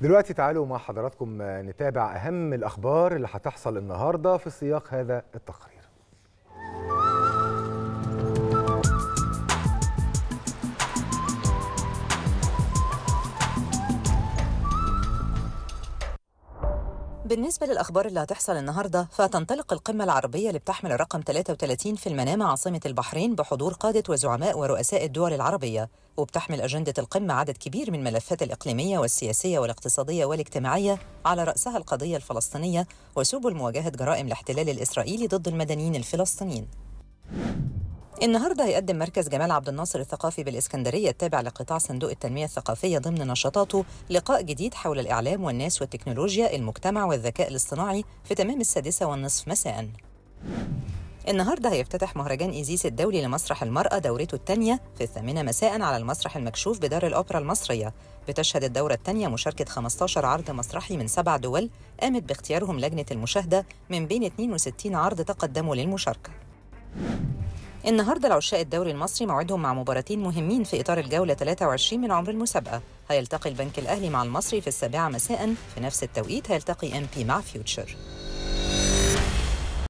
دلوقتي تعالوا مع حضراتكم نتابع أهم الأخبار اللي هتحصل النهاردة في سياق هذا التقرير. بالنسبة للأخبار اللي هتحصل النهاردة فتنطلق القمة العربية اللي بتحمل الرقم 33 في المنامة عاصمة البحرين بحضور قادة وزعماء ورؤساء الدول العربية. وبتحمل أجندة القمة عدد كبير من الملفات الإقليمية والسياسية والاقتصادية والاجتماعية على رأسها القضية الفلسطينية وسبل مواجهة جرائم الاحتلال الإسرائيلي ضد المدنيين الفلسطينيين. النهارده هيقدم مركز جمال عبد الناصر الثقافي بالإسكندرية التابع لقطاع صندوق التنمية الثقافية ضمن نشاطاته لقاء جديد حول الإعلام والناس والتكنولوجيا المجتمع والذكاء الاصطناعي في تمام السادسة والنصف مساء. النهارده هيفتتح مهرجان إيزيس الدولي لمسرح المرأة دورته الثانية في الثامنة مساء على المسرح المكشوف بدار الأوبرا المصرية. بتشهد الدورة الثانية مشاركة 15 عرض مسرحي من سبع دول قامت باختيارهم لجنة المشاهدة من بين 62 عرض تقدموا للمشاركة. النهارده العشاء الدوري المصري موعدهم مع مباراتين مهمين في إطار الجولة 23 من عمر المسابقة. هيلتقي البنك الأهلي مع المصري في السابعة مساء في نفس التوقيت. هيلتقي إنبي مع فيوتشر.